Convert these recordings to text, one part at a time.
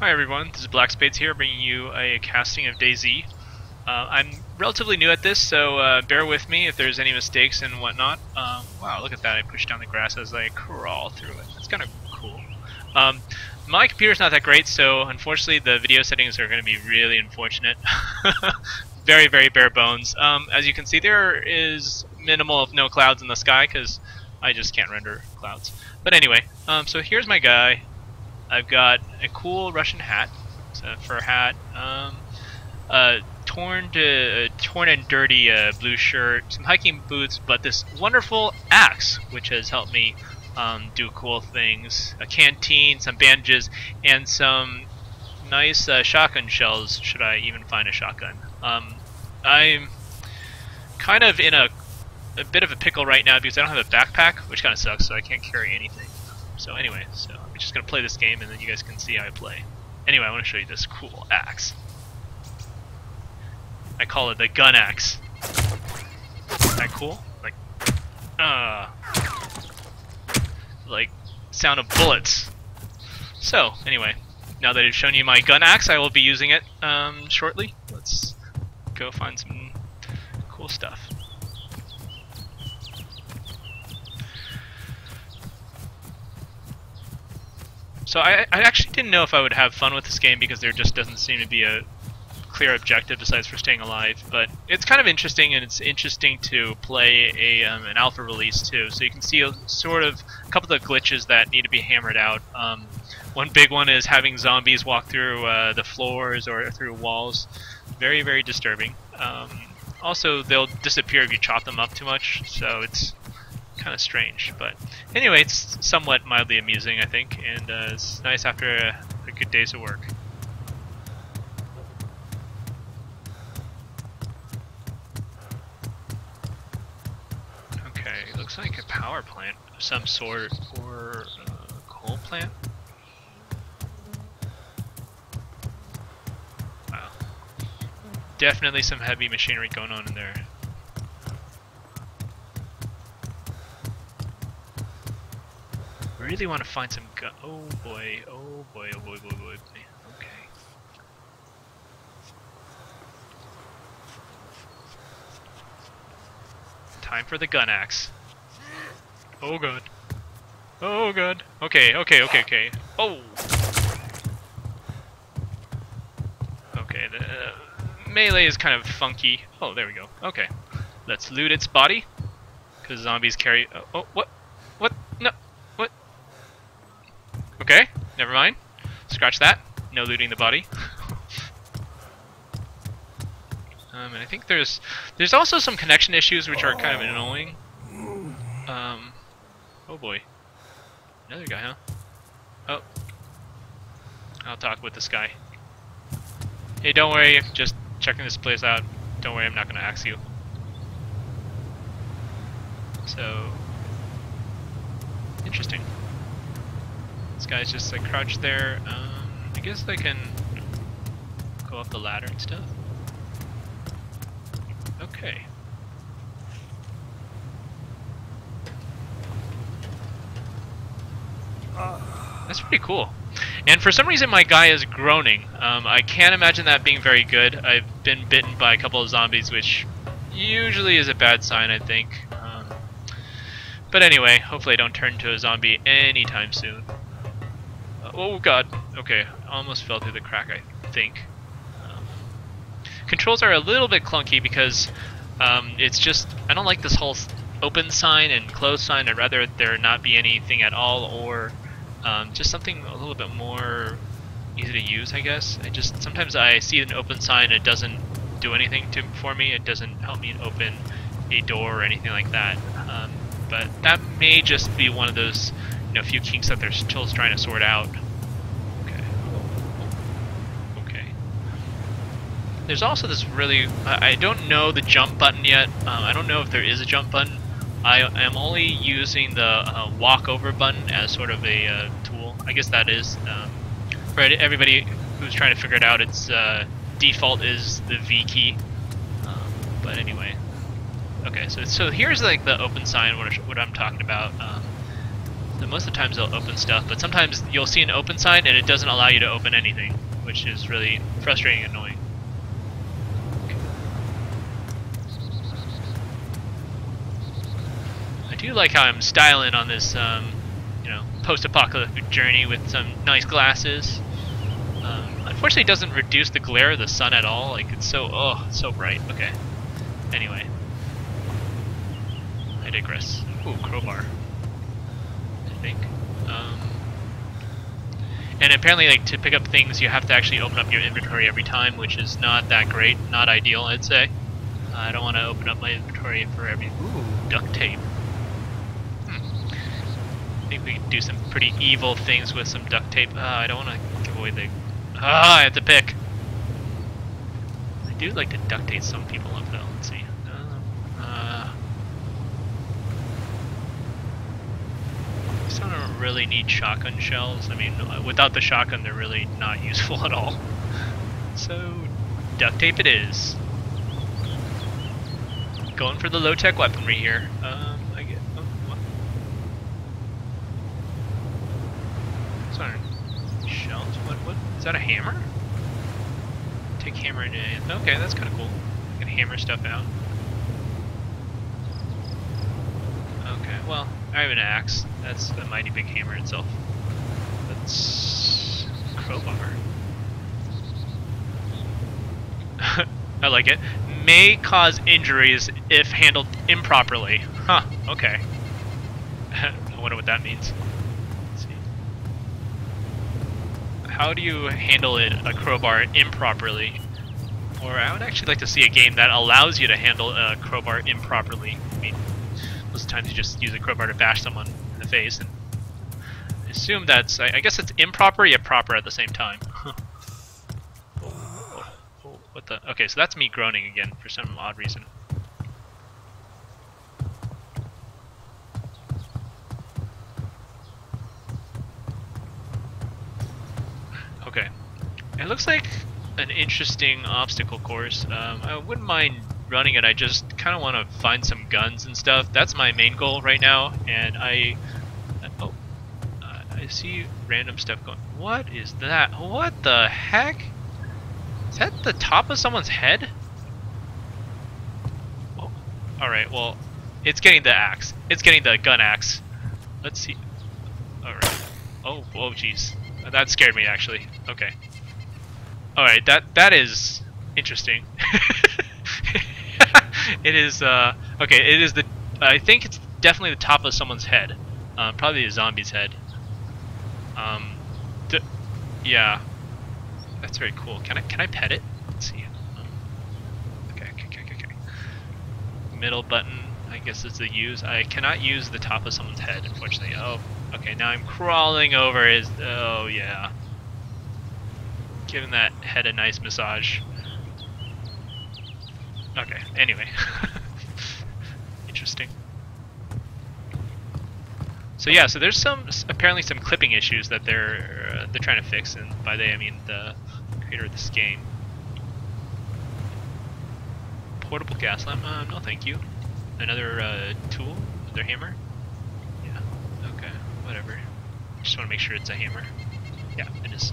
Hi everyone, this is Black Spades here, bringing you a casting of DayZ. Uh, I'm relatively new at this, so uh, bear with me if there's any mistakes and whatnot. Um, wow, look at that! I pushed down the grass as I crawl through it. That's kind of cool. Um, my computer's not that great, so unfortunately the video settings are going to be really unfortunate. very, very bare bones. Um, as you can see, there is minimal of no clouds in the sky because I just can't render clouds. But anyway, um, so here's my guy. I've got a cool Russian hat, it's a fur hat, um, a torn to, uh, torn and dirty uh, blue shirt, some hiking boots, but this wonderful axe, which has helped me um, do cool things. A canteen, some bandages, and some nice uh, shotgun shells. Should I even find a shotgun? Um, I'm kind of in a a bit of a pickle right now because I don't have a backpack, which kind of sucks, so I can't carry anything. So anyway, so I'm just to play this game and then you guys can see how I play. Anyway, I want to show you this cool axe. I call it the gun axe. Isn't that cool? Like, uh, like sound of bullets. So, anyway, now that I've shown you my gun axe, I will be using it um, shortly. Let's go find some cool stuff. So I, I actually didn't know if I would have fun with this game because there just doesn't seem to be a clear objective besides for staying alive. But it's kind of interesting, and it's interesting to play a um, an alpha release too. So you can see a, sort of a couple of the glitches that need to be hammered out. Um, one big one is having zombies walk through uh, the floors or through walls. Very very disturbing. Um, also, they'll disappear if you chop them up too much. So it's kind of strange. But anyway, it's somewhat mildly amusing, I think, and uh, it's nice after a, a good day's of work. Okay, looks like a power plant of some sort, or a coal plant. Wow. Definitely some heavy machinery going on in there. Really want to find some gun. Oh boy, oh boy, oh boy, boy, boy, boy. Okay. Time for the gun axe. Oh god. Oh god. Okay, okay, okay, okay. Oh! Okay, the uh, melee is kind of funky. Oh, there we go. Okay. Let's loot its body. Because zombies carry... Oh, oh, what? What? No. Okay, never mind. Scratch that. No looting the body. um, and I think there's there's also some connection issues which are kind of annoying. Um, oh boy, another guy, huh? Oh, I'll talk with this guy. Hey, don't worry, just checking this place out. Don't worry, I'm not gonna ask you. So, interesting. This guy's just like crouched there. Um, I guess they can go up the ladder and stuff. Okay. That's pretty cool. And for some reason my guy is groaning. Um, I can't imagine that being very good. I've been bitten by a couple of zombies, which usually is a bad sign, I think. Um, but anyway, hopefully I don't turn into a zombie anytime soon. Oh god. Okay, almost fell through the crack, I think. Um, controls are a little bit clunky because um, it's just, I don't like this whole open sign and close sign. I'd rather there not be anything at all or um, just something a little bit more easy to use, I guess. I just, sometimes I see an open sign and it doesn't do anything to for me. It doesn't help me open a door or anything like that. Um, but that may just be one of those you know, few kinks that they're still trying to sort out. Okay. Okay. There's also this really, I don't know the jump button yet. Um, I don't know if there is a jump button. I am only using the uh, walk over button as sort of a uh, tool. I guess that is, um, for everybody who's trying to figure it out, its uh, default is the V key. Um, but anyway. Okay, so so here's like the open sign, what, what I'm talking about. Um, most of the times they'll open stuff, but sometimes you'll see an open sign and it doesn't allow you to open anything, which is really frustrating and annoying. I do like how I'm styling on this, um, you know, post-apocalyptic journey with some nice glasses. Um, unfortunately, it doesn't reduce the glare of the sun at all. Like it's so, oh, so bright. Okay. Anyway, I digress. Ooh, crowbar. Think. Um, and apparently, like to pick up things, you have to actually open up your inventory every time, which is not that great, not ideal, I'd say. Uh, I don't want to open up my inventory for every. Ooh, duct tape. Hmm. I think we can do some pretty evil things with some duct tape. Uh, I don't want to give away the. Ah, I have to pick. I do like to duct tape some people up though. Let's see. Uh, uh, Some don't really need shotgun shells. I mean, uh, without the shotgun, they're really not useful at all. So, duct tape it is. Going for the low-tech weaponry here. Um, I get. Oh, what? Aren't shells. What? What? Is that a hammer? Take hammer in. Okay, that's kind of cool. I can hammer stuff out. Okay, well, I have an axe. That's a mighty big hammer itself. That's crowbar. I like it. May cause injuries if handled improperly. Huh, okay. I wonder what that means. Let's see. How do you handle it, a crowbar improperly? Or I would actually like to see a game that allows you to handle a crowbar improperly. I mean, the times you just use a crowbar to bash someone in the face, and I assume that's, I, I guess it's improper yet proper at the same time. Oh, what the? Okay, so that's me groaning again for some odd reason. Okay. It looks like an interesting obstacle course. Um, I wouldn't mind running it. I just kind of want to find some guns and stuff. That's my main goal right now. And I, oh, I see random stuff going. What is that? What the heck? Is that the top of someone's head? Oh, all right. Well, it's getting the axe. It's getting the gun axe. Let's see. All right. Oh, oh, jeez. That scared me actually. Okay. All right. That that is interesting. it is uh okay it is the i think it's definitely the top of someone's head. Uh, probably a zombie's head. Um yeah. That's very cool. Can i can i pet it? Let's see. Um, okay, okay okay okay middle button i guess it's the use i cannot use the top of someone's head unfortunately. Oh okay now i'm crawling over his oh yeah. Giving that head a nice massage Okay, anyway. Interesting. So yeah, so there's some apparently some clipping issues that they're uh, they're trying to fix, and by they I mean the creator of this game. Portable gas lamp? Uh, no, thank you. Another uh, tool? Another hammer? Yeah. Okay. Whatever. Just want to make sure it's a hammer. Yeah, it is.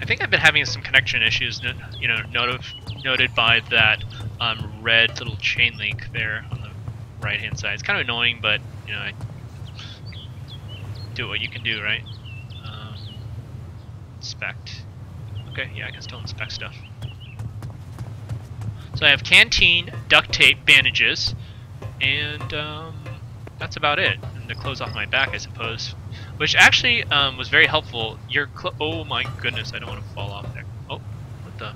I think I've been having some connection issues, you know, noted noted by that um, red little chain link there on the right-hand side. It's kind of annoying, but you know, I do what you can do, right? Um, inspect. Okay, yeah, I can still inspect stuff. So I have canteen, duct tape, bandages, and um, that's about it. And to close off my back, I suppose. Which actually um, was very helpful. Your oh my goodness, I don't want to fall off there. Oh, what the?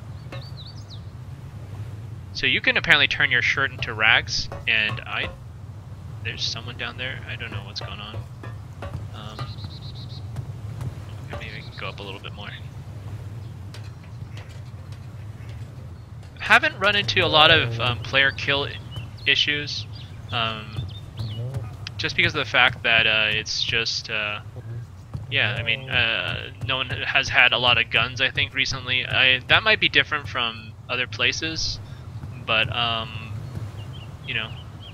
So you can apparently turn your shirt into rags, and I there's someone down there. I don't know what's going on. Um, maybe go up a little bit more. Haven't run into a lot of um, player kill issues. Um, just because of the fact that uh, it's just uh, yeah, I mean, uh, no one has had a lot of guns, I think, recently. I, that might be different from other places, but, um, you know,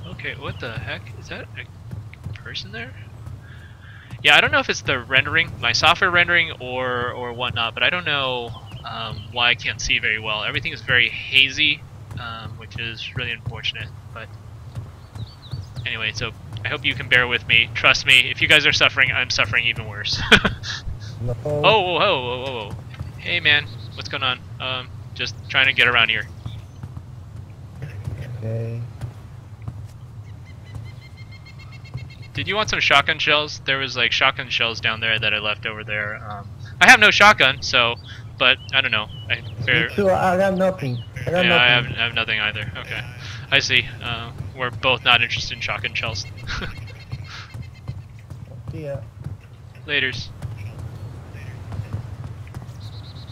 okay, what the heck? Is that a person there? Yeah, I don't know if it's the rendering, my software rendering, or or whatnot, but I don't know um, why I can't see very well. Everything is very hazy, um, which is really unfortunate. But anyway, so I hope you can bear with me. Trust me, if you guys are suffering, I'm suffering even worse. No. Oh, whoa, whoa, whoa, whoa. Hey, man, what's going on? Um, just trying to get around here. Okay. Did you want some shotgun shells? There was like shotgun shells down there that I left over there. Um, I have no shotgun, so, but I don't know. I, fair, Me too. I got nothing. I got yeah, I have, nothing. I have nothing either. Okay, I see. Uh, we're both not interested in shotgun shells. Yeah. Laters.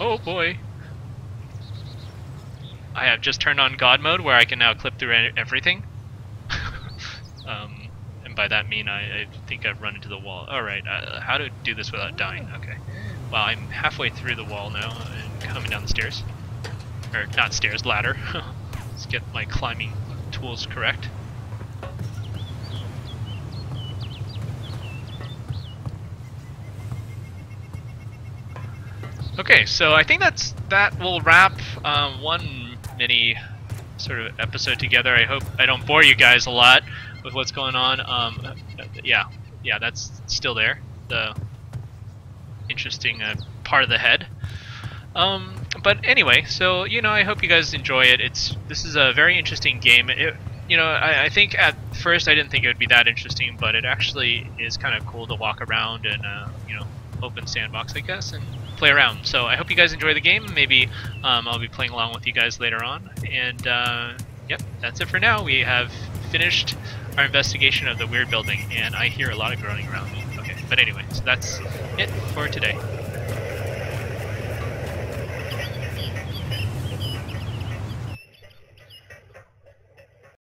Oh boy. I have just turned on God mode where I can now clip through everything. um, and by that mean I, I think I've run into the wall. Alright, uh, how to do this without dying. Okay. Well, I'm halfway through the wall now and coming down the stairs. Or, not stairs, ladder. Let's get my climbing tools correct. Okay, so I think that's that will wrap um, one mini sort of episode together. I hope I don't bore you guys a lot with what's going on. Um, yeah, yeah, that's still there. The interesting uh, part of the head. Um, but anyway, so you know, I hope you guys enjoy it. It's this is a very interesting game. It, you know, I, I think at first I didn't think it would be that interesting, but it actually is kind of cool to walk around and uh, you know, open sandbox, I guess, and play around. So I hope you guys enjoy the game. Maybe um, I'll be playing along with you guys later on. And uh, yep, that's it for now. We have finished our investigation of the weird building, and I hear a lot of groaning around me. But anyway, so that's it for today.